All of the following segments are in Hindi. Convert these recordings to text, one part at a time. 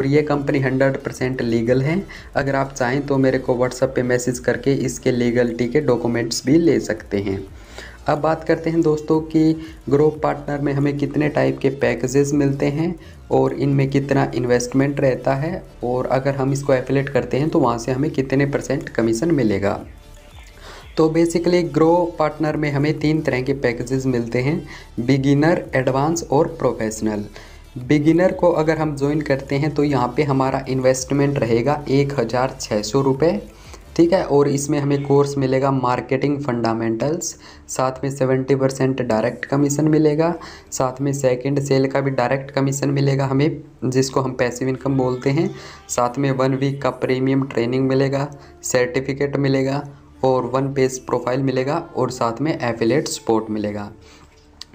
और ये कंपनी हंड्रेड परसेंट लीगल है। अगर आप चाहें तो मेरे को व्हाट्सएप पे मैसेज करके इसके लीगलिटी के डॉक्यूमेंट्स भी ले सकते हैं। अब बात करते हैं दोस्तों कि ग्रोप पार्टनर में हमें कितने टाइप के पैकेजेस मिलते हैं और इनमें कितना इन्वेस्टमेंट रहता है और अगर हम इसको एफिलेट करते हैं तो वहाँ से हमें कितने परसेंट कमीशन मिलेगा। तो बेसिकली ग्रो पार्टनर में हमें तीन तरह के पैकेजेस मिलते हैं बिगिनर एडवांस और प्रोफेशनल बिगिनर को अगर हम ज्वाइन करते हैं तो यहाँ पे हमारा इन्वेस्टमेंट रहेगा एक हज़ार छः सौ रुपये ठीक है? और इसमें हमें कोर्स मिलेगा मार्केटिंग फंडामेंटल्स साथ में सेवेंटी परसेंट डायरेक्ट कमीशन मिलेगा, साथ में सेकंड सेल का भी डायरेक्ट कमीशन मिलेगा हमें, जिसको हम पैसिव इनकम बोलते हैं। साथ में वन वीक का प्रीमियम ट्रेनिंग मिलेगा सर्टिफिकेट मिलेगा, और वन पेज प्रोफ़ाइल मिलेगा, और साथ में एफिलेट सपोर्ट मिलेगा।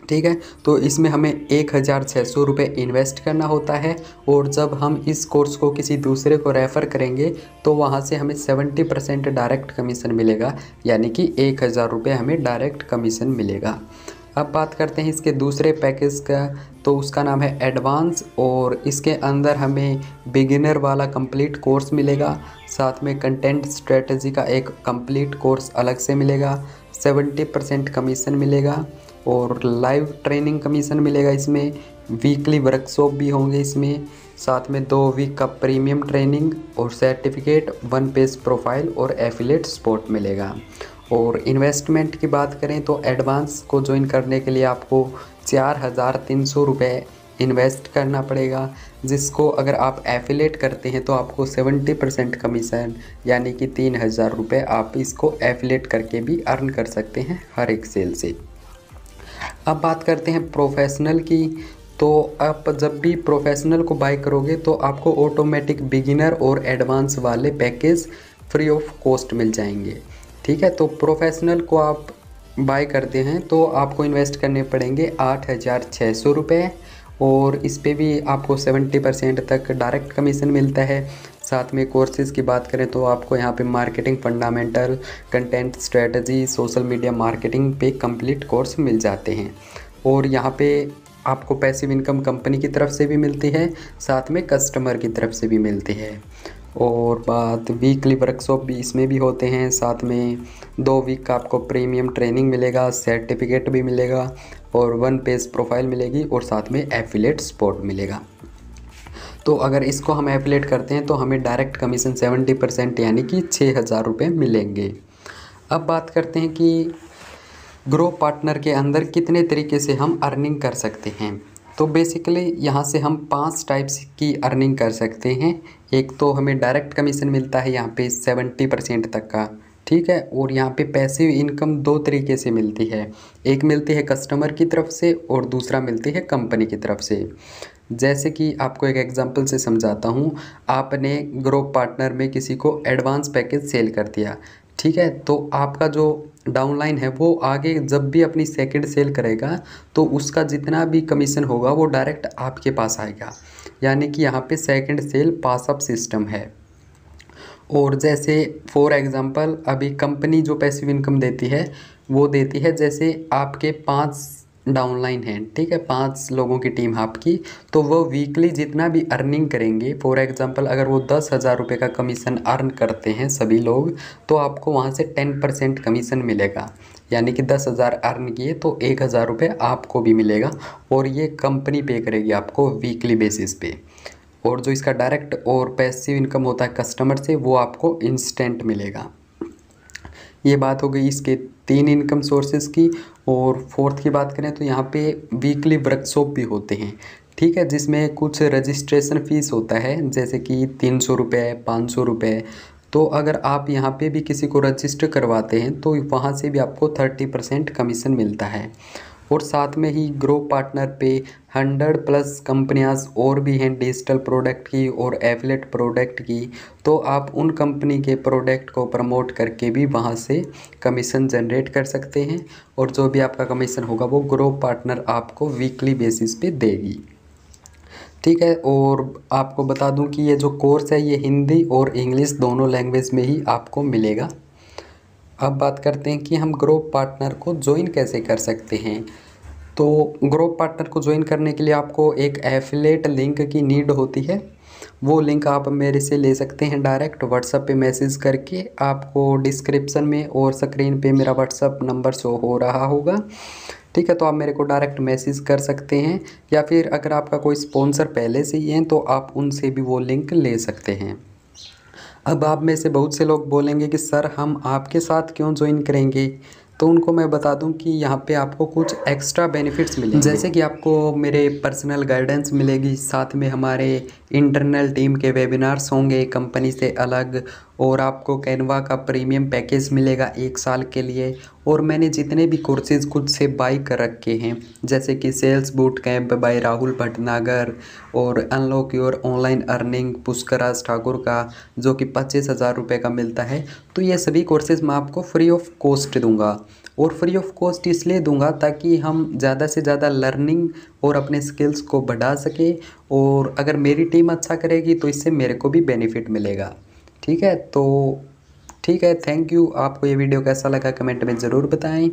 ठीक है? तो इसमें हमें एक हज़ार छः सौ रुपये इन्वेस्ट करना होता है और जब हम इस कोर्स को किसी दूसरे को रेफ़र करेंगे तो वहाँ से हमें सेवेंटी परसेंट डायरेक्ट कमीशन मिलेगा, यानी कि एक हज़ार रुपये हमें डायरेक्ट कमीशन मिलेगा। अब बात करते हैं इसके दूसरे पैकेज का तो उसका नाम है एडवांस और इसके अंदर हमें बिगिनर वाला कंप्लीट कोर्स मिलेगा, साथ में कंटेंट स्ट्रेटजी का एक कंप्लीट कोर्स अलग से मिलेगा सेवेंटी परसेंट कमीशन मिलेगा। और लाइव ट्रेनिंग कमीशन मिलेगा इसमें। वीकली वर्कशॉप भी होंगे इसमें। साथ में दो वीक का प्रीमियम ट्रेनिंग और सर्टिफिकेट वन पेज प्रोफ़ाइल और एफिलेट सपोर्ट मिलेगा। और इन्वेस्टमेंट की बात करें तो एडवांस को ज्वाइन करने के लिए आपको चार हज़ार तीन सौ रुपये इन्वेस्ट करना पड़ेगा, जिसको अगर आप एफिलेट करते हैं तो आपको सेवेंटी परसेंट कमीशन यानी कि तीन हज़ार रुपये आप इसको एफिलेट करके भी अर्न कर सकते हैं हर एक सेल से। अब बात करते हैं प्रोफेशनल की। तो आप जब भी प्रोफेशनल को बाय करोगे तो आपको ऑटोमेटिक बिगिनर और एडवांस वाले पैकेज फ्री ऑफ़ कॉस्ट मिल जाएँगे। ठीक है? तो प्रोफेशनल को आप बाय करते हैं तो आपको इन्वेस्ट करने पड़ेंगे आठ हज़ार छः सौ रुपये और इस पर भी आपको सेवेंटी परसेंट तक डायरेक्ट कमीशन मिलता है। साथ में कोर्सेज की बात करें तो आपको यहाँ पे marketing fundamental content strategy social media marketing पे कंप्लीट कोर्स मिल जाते हैं। और यहाँ पे आपको पैसिव इनकम कंपनी की तरफ़ से भी मिलती है, साथ में कस्टमर की तरफ़ से भी मिलती है। और बात वीकली वर्कशॉप भी इसमें भी होते हैं, साथ में दो वीक का आपको प्रीमियम ट्रेनिंग मिलेगा सर्टिफिकेट भी मिलेगा और वन पेज प्रोफ़ाइल मिलेगी और साथ में एफिलेट सपोर्ट मिलेगा। तो अगर इसको हम एफिलेट करते हैं तो हमें डायरेक्ट कमीशन सेवेंटी परसेंट यानी कि छः हज़ार रुपये मिलेंगे। अब बात करते हैं कि ग्रो पार्टनर के अंदर कितने तरीके से हम अर्निंग कर सकते हैं। तो बेसिकली यहाँ से हम पाँच टाइप्स की अर्निंग कर सकते हैं। एक तो हमें डायरेक्ट कमीशन मिलता है यहाँ पे सेवेंटी परसेंट तक का, ठीक है? और यहाँ पे पैसिव इनकम दो तरीके से मिलती है। एक मिलती है कस्टमर की तरफ़ से और दूसरा मिलती है कंपनी की तरफ़ से। जैसे कि आपको एक एग्जांपल से समझाता हूँ। आपने ग्रोप पार्टनर में किसी को एडवांस पैकेज सेल कर दिया, ठीक है? तो आपका जो डाउनलाइन है, वो आगे जब भी अपनी सेकंड सेल करेगा तो उसका जितना भी कमीशन होगा, वो डायरेक्ट आपके पास आएगा। यानी कि यहाँ पे second sell pass up system है। और जैसे फॉर एग्ज़ाम्पल अभी कंपनी जो पैसिव इनकम देती है, वो देती है जैसे आपके पाँच डाउनलाइन है, ठीक है? पाँच लोगों की टीम आपकी तो वो वीकली जितना भी अर्निंग करेंगे फॉर एग्जांपल अगर वो दस हज़ार रुपये का कमीशन अर्न करते हैं सभी लोग तो आपको वहाँ से टेन परसेंट कमीशन मिलेगा। यानी कि दस हज़ार अर्न किए तो एक हज़ार रुपये आपको भी मिलेगा, और ये कंपनी पे करेगी आपको वीकली बेसिस पे। और जो इसका डायरेक्ट और पैसिव इनकम होता है कस्टमर से, वो आपको इंस्टेंट मिलेगा। ये बात हो गई इसके तीन इनकम सोर्सेज की और फोर्थ की बात करें तो यहाँ पे वीकली वर्कशॉप भी होते हैं। ठीक है, जिसमें कुछ रजिस्ट्रेशन फ़ीस होता है, जैसे कि तीन सौ रुपये, पाँच सौ रुपये। तो अगर आप यहाँ पे भी किसी को रजिस्टर करवाते हैं तो वहाँ से भी आपको थर्टी परसेंट कमीशन मिलता है। और साथ में ही ग्रो पार्टनर पे हंड्रेड प्लस कंपनियाँ और भी हैं डिजिटल प्रोडक्ट की और एफलेट प्रोडक्ट की तो आप उन कंपनी के प्रोडक्ट को प्रमोट करके भी वहाँ से कमीशन जनरेट कर सकते हैं और जो भी आपका कमीशन होगा वो ग्रो पार्टनर आपको वीकली बेसिस पे देगी। ठीक है, और आपको बता दूँ कि ये जो कोर्स है ये हिंदी और इंग्लिश दोनों लैंग्वेज में ही आपको मिलेगा। अब बात करते हैं कि हम ग्रो पार्टनर को ज्वाइन कैसे कर सकते हैं। तो ग्रुप पार्टनर को ज्वाइन करने के लिए आपको एक एफिलेट लिंक की नीड होती है। वो लिंक आप मेरे से ले सकते हैं डायरेक्ट व्हाट्सएप पे मैसेज करके। आपको डिस्क्रिप्शन में और स्क्रीन पे मेरा व्हाट्सएप नंबर शो हो रहा होगा। ठीक है तो आप मेरे को डायरेक्ट मैसेज कर सकते हैं। या फिर अगर आपका कोई स्पॉन्सर पहले से ही है तो आप उनसे भी वो लिंक ले सकते हैं। अब आप में से बहुत से लोग बोलेंगे कि, सर, हम आपके साथ क्यों ज्वाइन करेंगे? तो उनको मैं बता दूँ कि यहाँ पे आपको कुछ एक्स्ट्रा बेनिफिट्स मिलेंगे। जैसे कि आपको मेरे पर्सनल गाइडेंस मिलेगी, साथ में हमारे इंटरनल टीम के वेबिनार्स होंगे कंपनी से अलग, और आपको कैनवा का प्रीमियम पैकेज मिलेगा एक साल के लिए। और मैंने जितने भी कोर्सेज़ खुद से बाई कर रखे हैं, जैसे कि sales boot camp by Rahul Bhatnagar और unlock your online earning Pushkaraj Thakur का, जो कि पच्चीस हज़ार रुपये का मिलता है तो ये सभी कोर्सेज़ मैं आपको फ्री ऑफ़ कॉस्ट दूँगा। और फ्री ऑफ़ कॉस्ट इसलिए दूँगा ताकि हम ज़्यादा से ज़्यादा लर्निंग और अपने स्किल्स को बढ़ा सकें और अगर मेरी टीम अच्छा करेगी तो इससे मेरे को भी बेनिफिट मिलेगा। ठीक है? तो ठीक है थैंक यू आपको ये वीडियो कैसा लगा कमेंट में ज़रूर बताएँ।